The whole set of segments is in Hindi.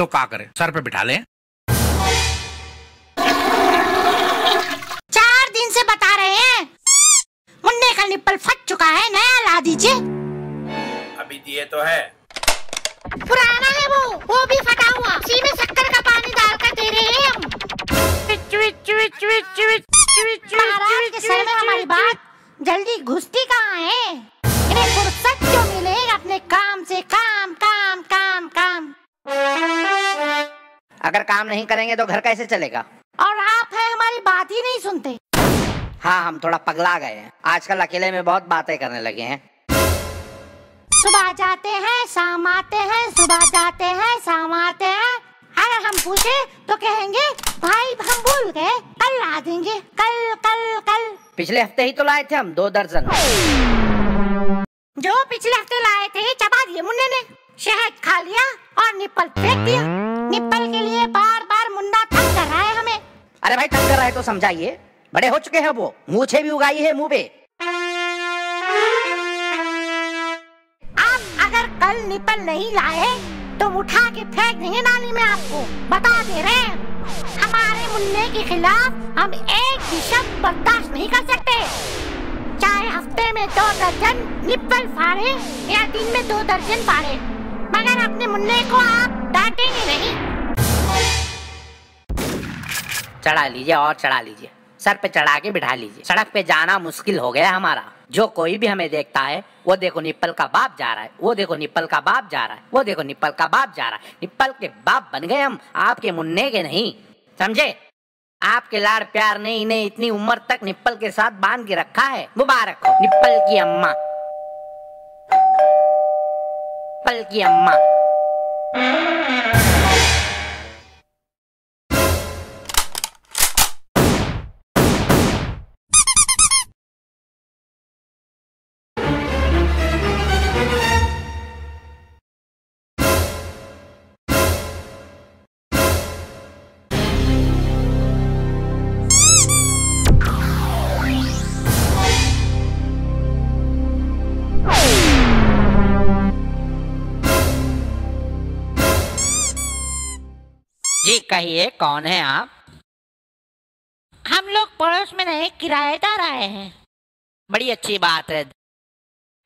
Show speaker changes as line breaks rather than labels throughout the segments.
तो का करे? सर पे बिठा ले।
चार दिन से बता रहे हैं। मुन्ने का निप्पल फट चुका है नया ला दीजिए।
अभी दिए तो है।
पुराना है वो वो भी फटा हुआ। सी में शक्कर
अगर काम नहीं करेंगे तो घर कैसे चलेगा?
और आप है हमारी बात ही नहीं सुनते।
हाँ हम थोड़ा पगला गए हैं। आजकल अकेले में बहुत बातें करने लगे हैं।
सुबह जाते हैं शाम आते हैं सुबह जाते हैं शाम आते हैं। अगर हम पूछे तो कहेंगे भाई हम भूल गए कल ला देंगे कल कल कल।
पिछले हफ़्ते ही तो लाए थे हम दो दर्जन।
जो पिछले हफ़्ते लाए थे चबा दिए मुन्ने ने। शहद खा लिया और निप्पल फेंक दिया।
अरे भाई तंग कर रहा है तो समझाइए। बड़े हो चुके हैं वो। मूछे भी उगाई है, मुँह पे।
आप अगर कल निप्पल नहीं लाए तो उठा के फेंक देंगे नाली में आपको। बता दे रहे हैं। हमारे मुन्ने के खिलाफ हम एक भी शब्द बर्दाश्त नहीं कर सकते। चाहे हफ़्ते में दो दर्जन निप्पल फाड़े या दिन में दो दर्जन फाड़े, मगर अपने मुन्ने को
चढ़ा लीजिए और चढ़ा लीजिए। सर पे चढ़ा के बिठा लीजिए। सड़क पे जाना मुश्किल हो गया हमारा। जो कोई भी हमें देखता है, वो देखो निप्पल का बाप जा रहा है। वो देखो निप्पल का बाप जा रहा है। वो देखो निप्पल का बाप जा रहा है। निप्पल के बाप बन गए हम, आपके मुन्ने के नहीं। समझे? आपके लाड़ प्यार ने इन्हें इतनी उम्र तक निप्पल के साथ बाँध के रखा है। मुबारक हो, निप्पल की अम्मा। निप्पल की अम्मा। जी कहिए कौन है आप?
हम लोग पड़ोस में नए किराएदार आए हैं।
बड़ी अच्छी बात है।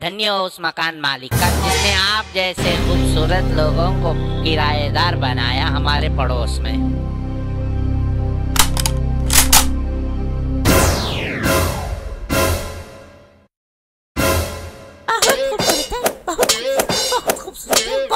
धन्य उस मकान मालिक का जिसने आप जैसे खूबसूरत लोगों को किराएदार बनाया हमारे पड़ोस में। बहुत खूबसूरत बहुत खूबसूरत